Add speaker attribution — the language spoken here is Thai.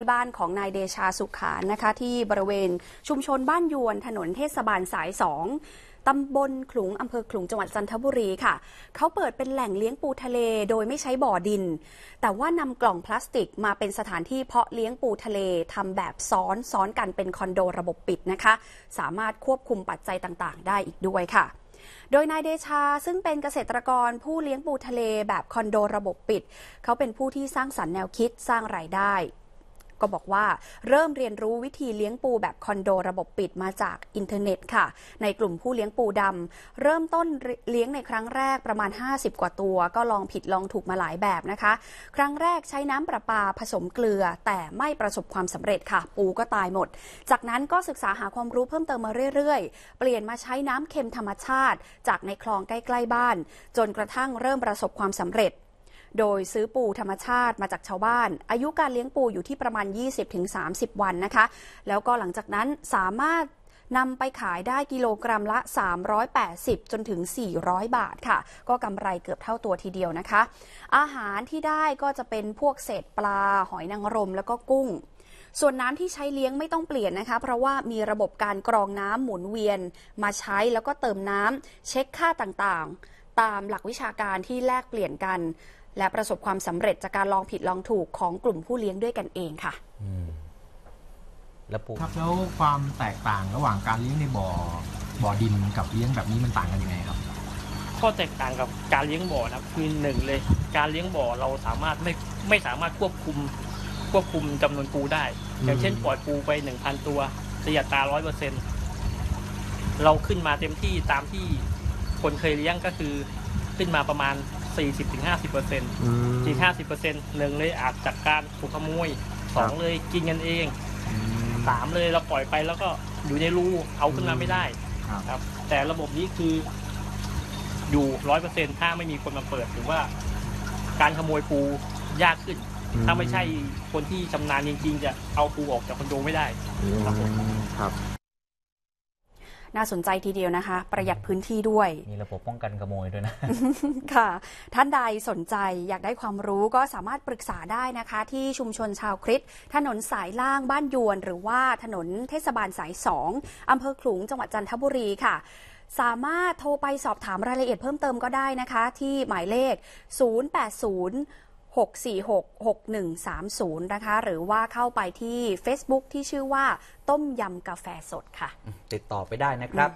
Speaker 1: บ้านของนายเดชาสุขานนะคะที่บริเวณชุมชนบ้านยวนถนนเทศบาลสายสองตำบลขลุงอำเภอขลุงจังหวัดจันทบุรีค่ะ เขาเปิดเป็นแหล่งเลี้ยงปูทะเลโดยไม่ใช้บ่อดิน แต่ว่านำกล่องพลาสติกมาเป็นสถานที่เพาะเลี้ยงปูทะเลทำแบบซ้อนซ้อนกันเป็นคอนโดระบบปิดนะคะ สามารถควบคุมปัจจัยต่างๆ ได้อีกด้วยค่ะโดยนายเดชาซึ่งเป็นเกษตรกรผู้เลี้ยงปูทะเลแบบคอนโดระบบปิด เขาเป็นผู้ที่สร้างสรรค์แนวคิดสร้างรายได้ ก็บอกว่าเริ่มเรียนรู้วิธีเลี้ยงปูแบบคอนโดระบบปิดมาจากอินเทอร์เน็ตค่ะ ในกลุ่มผู้เลี้ยงปูดำเริ่มต้นเลี้ยงในครั้งแรกประมาณ 50 กว่าตัว ก็ลองผิดลองถูกมาหลายแบบนะคะ ครั้งแรกใช้น้ำประปาผสมเกลือ แต่ไม่ประสบความสำเร็จค่ะ ปูก็ตายหมด จากนั้นก็ศึกษาหาความรู้เพิ่มเติมมาเรื่อยๆ เปลี่ยนมาใช้น้ำเค็มธรรมชาติ จากในคลองใกล้ๆบ้าน จนกระทั่งเริ่มประสบความสำเร็จ โดยซื้อปูธรรมชาติมาจากชาวบ้าน อายุการเลี้ยงปูอยู่ที่ประมาณ 20-30 วันนะคะ แล้วก็หลังจากนั้นสามารถนำไปขายได้กิโลกรัมละ 380 จนถึง 400 บาทค่ะ ก็กำไรเกือบเท่าตัวทีเดียวนะคะ อาหารที่ได้ก็จะเป็นพวกเศษปลา หอยนางรม แล้วก็กุ้ง ส่วนน้ำที่ใช้เลี้ยงไม่ต้องเปลี่ยนนะคะ เพราะว่ามีระบบการกรองน้ำหมุนเวียน มาใช้แล้วก็เติมน้ำเช็คค่าต่างๆ ตามหลักวิชาการที่แลกเปลี่ยนกัน และประสบความสำเร็จจากการลองผิดลองถูกของกลุ่มผู้เลี้ยงด้วยกันเองค่ะ
Speaker 2: อืมแล้วปู
Speaker 3: ครับแล้วความแตกต่างระหว่างการเลี้ยงในบ่อบ่อดินกับเลี้ยงแบบนี้มันต่างกันยังไงครับ
Speaker 4: ข้อแตกต่างกับการเลี้ยงบ่อนะครับคือหนึ่งเลย การเลี้ยงบ่อเราสามารถไม่ไม่สามารถควบคุมควบคุมจำนวนปูได้
Speaker 3: อืม
Speaker 4: อย่างเช่นปล่อยปูไปหนึ่งพันตัวเสียตาร้อยเปอร์เซ็นเราขึ้นมาเต็มที่ตามที่คนเคยเลี้ยงก็คือขึ้นมาประมาณ 40-50%เปอร์เซ็นต์อีกห้าสิบเปอร์เซ็นต์หนึ่งเลยอาจจากการถูกขโมยสองเลยกินกันเองสามเลยเราปล่อยไปแล้วก็อยู่ในรูเอาขึ้นมาไม่ได้
Speaker 3: ครับ
Speaker 4: ครับ แต่ระบบนี้คืออยู่ร้อยเปอร์เซ็นต์ถ้าไม่มีคนมาเปิดถือว่าการขโมยปูยากขึ้น ถ้าไม่ใช่คนที่ชำนาญจริง ๆ จะเอาปูออกจากคอนโดไม่ได้ครับผม
Speaker 3: ครับ
Speaker 1: น่าสนใจทีเดียวนะคะ ประหยัดพื้นที่ด้วย
Speaker 2: มีระบบป้องกันขโมยด้วยนะ
Speaker 1: ค่ะ ท่านใดสนใจอยากได้ความรู้ก็สามารถปรึกษาได้นะคะ ที่ชุมชนชาวคริสต์ถนนสายล่างบ้านยวน หรือว่าถนนเทศบาลสายสองอำเภอขลุงจังหวัดจันทบุรีค่ะสามารถโทรไปสอบถามรายละเอียดเพิ่มเติมก็ได้นะคะ ที่หมายเลข 080 646 6130 นะคะ หรือว่าเข้าไปที่ Facebook ที่ชื่อว่าต้มยำกาแฟสดค่ะ
Speaker 2: ติดต่อไปได้นะครับ